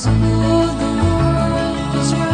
School, the world right.